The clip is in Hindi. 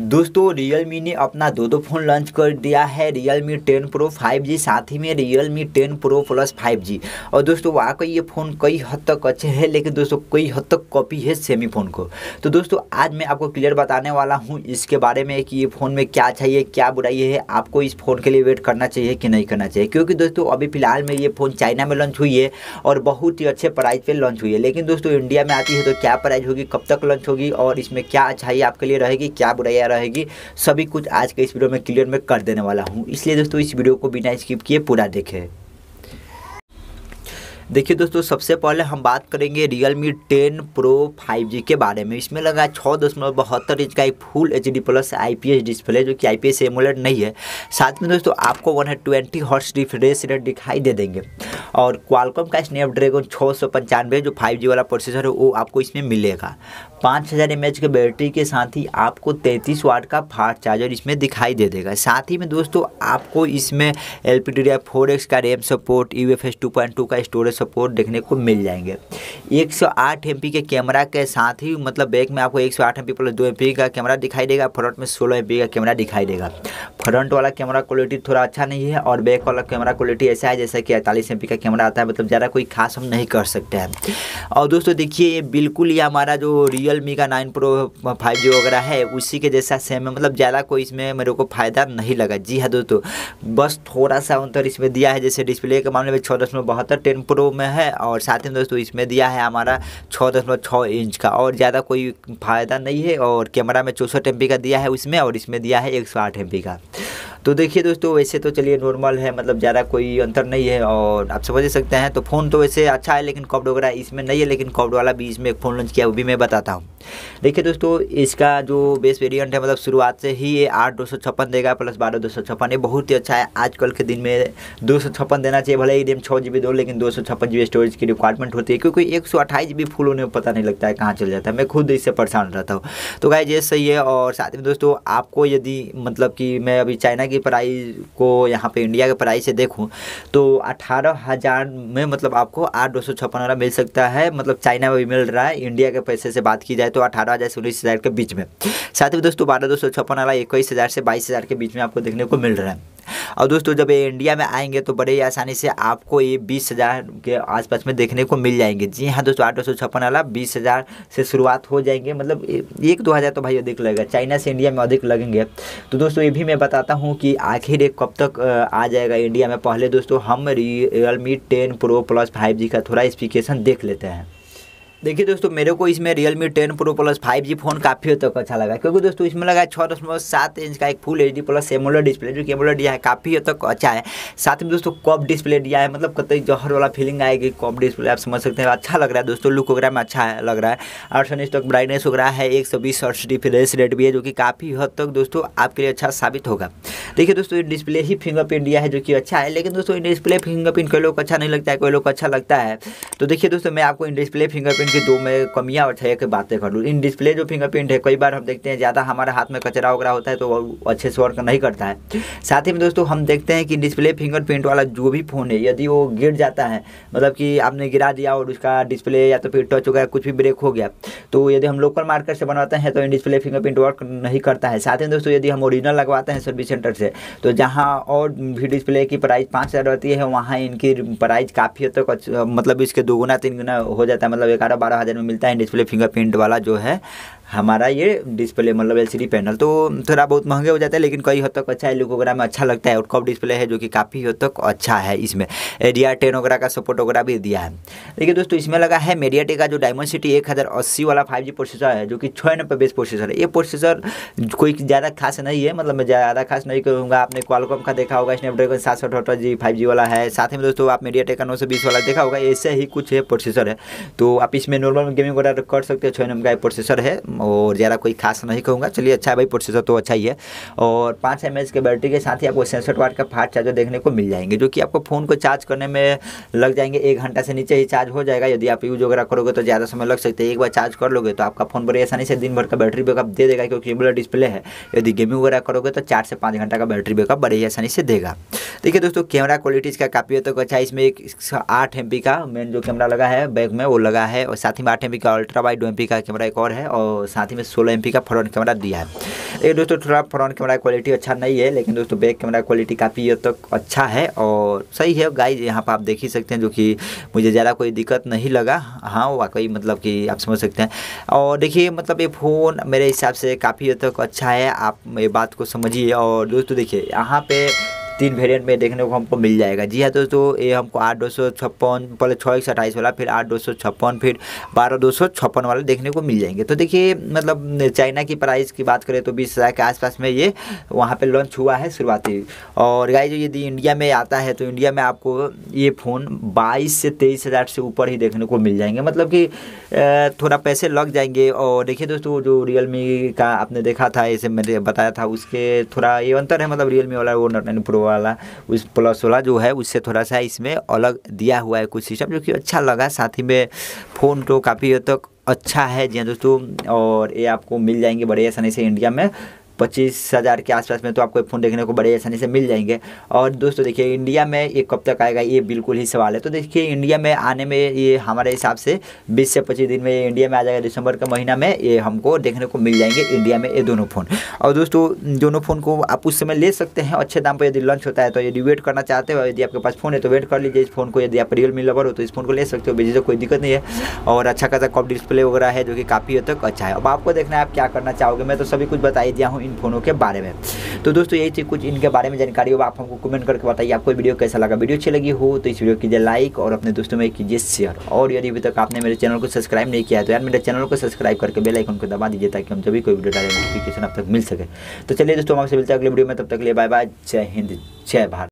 दोस्तों रियलमी ने अपना दो दो फ़ोन लॉन्च कर दिया है Realme ten pro five G साथ ही में Realme ten pro plus five G और दोस्तों, वाकई ये फ़ोन कई हद तक अच्छे हैं, लेकिन दोस्तों, कई हद तक कॉपी है सेमी फ़ोन को। तो दोस्तों, आज मैं आपको क्लियर बताने वाला हूँ इसके बारे में कि ये फ़ोन में क्या चाहिए, क्या बुराई है, आपको इस फ़ोन के लिए वेट करना चाहिए कि नहीं करना चाहिए। क्योंकि दोस्तों, अभी फ़िलहाल में ये फ़ोन चाइना में लॉन्च हुई है और बहुत ही अच्छे प्राइस पर लॉन्च हुई है। लेकिन दोस्तों इंडिया में आती है तो क्या प्राइस होगी, कब तक लॉन्च होगी और इसमें क्या अच्छाई आपके लिए रहेगी, क्या बुराइयाँ रहेगी। सभी कुछ आज के इस वीडियो में क्लियर में कर देने वाला हूँ। इसलिए दोस्तों, इस वीडियो को बिना स्किप किए पूरा देखें। देखिए दोस्तों, सबसे पहले हम बात करेंगे Realme 10 Pro 5G के बारे में। इसमें लगा छः दशमलव बहत्तर इंच का एक full H D plus I display जो कि आई पी एस एमोलेट नहीं है। साथ में दोस्तों, आपको one twenty hertz refresh rate दिखाई दे देंगे। और क्वालकॉम का स्नैपड्रैगन छः सौ पंचानवे जो फाइव वाला प्रोसेसर है, वो आपको इसमें मिलेगा। पाँच हज़ार एमएच के बैटरी के साथ ही आपको तैंतीस वाट का फास्ट चार्जर इसमें दिखाई दे देगा। साथ ही में दोस्तों, आपको इसमें L P D four X का RAM support U F S two point two का स्टोरेज सपोर्ट देखने को मिल जाएँगे। एक सौ आठ एम पी के कैमरा के साथ ही मतलब बैक में आपको एक सौ आठ एम पी प्लस दो एम पी का कैमरा दिखाई देगा फ्रंट में सोलह एम पी का कैमरा दिखाई देगा। फ्रंट वाला कैमरा क्वालिटी थोड़ा अच्छा नहीं है और बैक वाला कैमरा क्वालिटी ऐसा है जैसा कि अड़तालीस एम पी का कैमरा आता है मतलब ज़्यादा कोई खास हम नहीं कर सकते हैं। और दोस्तों देखिए, ये बिल्कुल ये हमारा जो रियल मी का नाइन प्रो फाइव जी वगैरह है, उसी के जैसा सेम है मतलब ज़्यादा कोई इसमें मेरे को फ़ायदा नहीं लगा। जी हाँ दोस्तों, बस थोड़ा सा अंतर इसमें दिया है, जैसे डिस्प्ले के मामले में छः दशमलव बहत्तर टेन प्रो में है, और साथ ही दोस्तों इसमें दिया है हमारा छः दशमलव छः इंच का, और ज़्यादा कोई फ़ायदा नहीं है, और कैमरा में चौंसठ एम का दिया है उसमें, और इसमें दिया है एक सौ आठ एम का। तो देखिए दोस्तों, वैसे तो चलिए नॉर्मल है मतलब ज़्यादा कोई अंतर नहीं है और आप समझ सकते हैं। तो फ़ोन तो वैसे अच्छा है, लेकिन कॉप्ड वगैरह इसमें नहीं है, लेकिन कॉप्ड वाला भी इसमें एक फ़ोन लॉन्च किया, वो भी मैं बताता हूँ। देखिए दोस्तों, इसका जो बेस वेरियंट है मतलब शुरुआत से ही ये आठ दो सौ छप्पन देगा प्लस बारह दो सौ छप्पन, ये बहुत ही अच्छा है। आजकल के दिन में दो सौ छप्पन देना चाहिए, भले ही रैम छः जी बी दो, लेकिन दो सौ छप्पन जी बी स्टोरेज की रिक्वायरमेंट होती है, क्योंकि एक सौ अट्ठाईस जी बी फुल होने में पता नहीं लगता है कहाँ चल जाता है। मैं खुद इससे परेशान रहता हूँ। तो गाय ये सही है और साथ में दोस्तों, आपको यदि मतलब कि मैं अभी चाइना की प्राइस को यहाँ पे इंडिया के प्राइस से देखूँ तो अठारह हज़ार में मतलब आपको आठ दो सौ छप्पन वाला मिल सकता है मतलब चाइना में भी मिल रहा है, इंडिया के पैसे से बात की जाए तो अठारह हज़ार से उन्नीस हज़ार के बीच में। साथ ही दोस्तों, बारह दो सौ छप्पन वाला इक्कीस हज़ार से बाईस हज़ार के बीच में आपको देखने को मिल रहा है। और दोस्तों, जब ये इंडिया में आएँगे तो बड़े ही आसानी से आपको ये बीस हज़ार के आसपास में देखने को मिल जाएँगे। जी हाँ दोस्तों, आठ सौ छप्पन वाला बीस हज़ार से शुरुआत हो जाएँगे। मतलब एक दो हज़ार तो भाई अधिक लगेगा, चाइना से इंडिया में अधिक लगेंगे। तो दोस्तों, ये भी मैं बताता हूँ कि आखिर एक कब तक आ जाएगा इंडिया में। पहले दोस्तों, हम Realme ten pro plus five G का थोड़ा स्पीकेशन देख लेते हैं। देखिए दोस्तों, मेरे को इसमें Realme ten pro plus five G phone काफ़ी हद तक अच्छा लगा। क्योंकि दोस्तों, इसमें लगा है छः दशमलव सात इंच का एक full H D plus AMOLED display जो एमोलर दिया है, काफ़ी हद तक अच्छा है। साथ में दोस्तों कॉप डिस्प्ले दिया है मतलब कतई जहर वाला फीलिंग आएगी कॉप डिस्प्ले आप समझ सकते हैं अच्छा लग रहा है दोस्तों लुक वगैरह में अच्छा लग रहा है। आठ सौ तक ब्राइटनेस वगैरह है, एक सौ बीस हर्ट्स रिफ्रेश रेट भी है, जो कि काफ़ी हद तक दोस्तों, आपके लिए अच्छा साबित होगा। देखिए दोस्तों, ये डिस्प्ले ही फिंगरप्रिंट दिया है, जो कि अच्छा है, लेकिन दोस्तों इन डिस्प्ले फिंगरप्रिंट कोई लोग अच्छा नहीं लगता है, कोई लोग अच्छा लगता है। तो देखिए दोस्तों, मैं आपको इन डिस्प्ले फिंगरप्रिंट की दो में कमी कमियाँ और छः की बातें कर लूँ। इन डिस्प्ले जो फिंगरप्रिंट है, कई बार हम देखते हैं, ज़्यादा हमारे हाथ में कचरा वगैरह होता है तो अच्छे से वर्क नहीं करता है। साथ ही में दोस्तों, हम देखते हैं कि डिस्प्ले फिंगरप्रिंट वाला जो भी फ़ोन है, यदि वो गिर जाता है मतलब कि आपने गिरा दिया और उसका डिस्प्ले या तो फिर टच हो गया कुछ भी ब्रेक हो गया तो यदि हम लोकल मार्केट से बनवाते हैं तो इन डिस्प्ले फिंगरप्रिंट वर्क नहीं करता है। साथ ही दोस्तों, यदि हम ओरिजिनल लगवाते हैं सर्विस सेंटर से तो जहाँ और भी डिस्प्ले की प्राइस पाँच हज़ार रहती है, वहाँ इनकी प्राइस काफ़ी हद तक मतलब इसके दो गुना तीन गुना हो जाता है मतलब ग्यारह बारह हज़ार में मिलता है डिस्प्ले फिंगरप्रिंट वाला जो है हमारा ये डिस्प्ले मतलब एलसीडी पैनल तो थोड़ा बहुत महँगे हो जाता है, लेकिन कई हद तक अच्छा है लुक वगैरह में अच्छा लगता है। और कप डिस्प्ले है जो कि काफ़ी हद तक अच्छा है इसमें। एडिया टेन वगैरह का सपोर्ट वगैरह भी दिया है। देखिए दोस्तों, इसमें लगा है मीडिया का जो डायमंड सिटी एक हज़ार अस्सी वाला फाइव जी प्रोसेसर है, जो कि छः नब्बे बेस प्रोसेसर है। ये प्रोसेसर कोई ज़्यादा खास नहीं है मतलब मैं ज़्यादा खास नहीं कहूँगा। आपने क्वालकॉम का देखा होगा स्नैपड्रैगन सात सौ अठहत्तर जी फाइव जी वाला है। साथ में दोस्तों, आप मीडिया का नौ सौ बीस वाला देखा होगा, ऐसे ही कुछ है प्रोसेसर है। तो आप इसमें नॉर्मल गेमिंग वगैरह कर सकते हो छः नंबर का प्रोसेसर है। और ज़्यादा कोई खास नहीं कहूँगा। चलिए अच्छा है भाई प्रोसेसर तो अच्छा ही है। और पाँच एम के बैटरी के साथ ही आपको सैंसठ वाट का फास्ट चार्जर देखने को मिल जाएँगे, जो कि आपको फ़ोन को चार्ज करने में लग जाएँगे। एक घंटा से नीचे ही चार्ज हो जाएगा। यदि आप यूज़ वगैरह करोगे तो ज़्यादा समय लग सकते हैं। एक बार चार्ज कर लोगे तो आपका फ़ोन बड़ी आसानी से दिन भर का बैटरी बैकअप दे देगा, क्योंकि एमुलर डिस्प्ले है। यदि गेमिंग वगैरह करोगे तो चार से पाँच घंटा का बैटरी बैकअप बड़े ही आसानी से देगा। देखिए दोस्तों कैमरा क्वालिटी इसका काफ़ी हद तो अच्छा है। इसमें एक आठ एम का मेन जो कैमरा लगा है बैग में वो लगा है। और साथ ही में आठ एम का अल्ट्रा वाइड एम का कैमरा एक और है। और साथ ही में सोलह एम का फ्रंट कैमरा दिया है। ये दोस्तों, थोड़ा फ्रंट कैमरा क्वालिटी अच्छा नहीं है, लेकिन दोस्तों बैक कैमरा क्वालिटी काफ़ी हद तक अच्छा है और सही है। गाइज़ यहाँ पर आप देख ही सकते हैं, जो कि मुझे ज़्यादा कोई दिक्कत नहीं लगा। हाँ वाकई मतलब कि आप समझ सकते हैं। और देखिए मतलब ये फ़ोन मेरे हिसाब से काफ़ी हद तक अच्छा है। आप ये बात को समझिए। और दोस्तों, देखिए, यहाँ पे तीन वेरिएंट में देखने को हमको मिल जाएगा। जी हाँ दोस्तों, ये हमको आठ दो सौ छप्पन, पहले छः एक सौ अट्ठाईस वाला, फिर आठ दो सौ छप्पन, फिर बारह दो सौ छप्पन वाला देखने को मिल जाएँगे। तो देखिए मतलब चाइना की प्राइस की बात करें तो बीस हज़ार के आसपास में ये वहाँ पर लॉन्च हुआ है शुरुआती। और गाइज़ यदि इंडिया में आता है तो इंडिया में आपको ये फ़ोन बाईस से तेईस हज़ार से ऊपर ही देखने को मिल जाएँगे। मतलब कि थोड़ा पैसे लग जाएँगे। और देखिए दोस्तों, जो रियल का आपने देखा था इसे मैंने बताया था, उसके थोड़ा ये अंतर है मतलब रियल वाला वो नाइन प्रो वाला, उस प्लस वाला जो है, उससे थोड़ा सा इसमें अलग दिया हुआ है कुछ सिस्टम जो कि अच्छा लगा। साथ ही में फ़ोन तो काफ़ी हद तक अच्छा है। जी हाँ दोस्तों, और ये आपको मिल जाएँगे बड़े आसानी से इंडिया में। पच्चीस हज़ार के आसपास में तो आपको फ़ोन देखने को बड़े आसानी से मिल जाएँगे। और दोस्तों देखिए, इंडिया में ये कब तक आएगा, ये बिल्कुल ही सवाल है। तो देखिए, इंडिया में आने में ये हमारे हिसाब से बीस से पच्चीस दिन में ये इंडिया में आ जाएगा, दिसंबर का महीना में ये हमको देखने को मिल जाएँगे इंडिया में ये दोनों फ़ोन। और दोस्तों, दोनों फ़ोन को आप उस समय ले सकते हैं, अच्छे दाम पर यदि लॉन्च होता है तो यदि वेट करना चाहते हो, यदि आपके पास फ़ोन है तो वेट कर लीजिए, इस फ़ोन को यदि आप रियल मी लवर हो तो इस फ़ोन को ले सकते हो बेजी कोई दिक्कत नहीं है। और अच्छा खासा कॉप डिस्प्ले वगैरह है जो कि काफ़ी हद तक अच्छा है। अब आपको देखना है आप क्या करना चाहोगे, मैं तो सभी कुछ बता दिया हूँ। इन फोनों के बारे में। तो दोस्तों, यही थी कुछ इनके बारे में जानकारी। होगा आप हमको कमेंट करके बताइए, आपको वीडियो कैसा लगा? वीडियो अच्छी लगी हो तो इस वीडियो कीजिए लाइक और अपने दोस्तों में कीजिए शेयर और यदि अभी तक आपने मेरे चैनल को सब्सक्राइब नहीं किया तो यार मेरे चैनल को सब्सक्राइब करके बेल आइकन को दबा दीजिए ताकि हम जब भी कोई वीडियो डाले नोटिफिकेशन आप तक मिल सके। तो चलिए दोस्तों आपसे मिलते हैं अगले वीडियो में। तब तक लिए बाय बाय जय हिंद, जय भारत।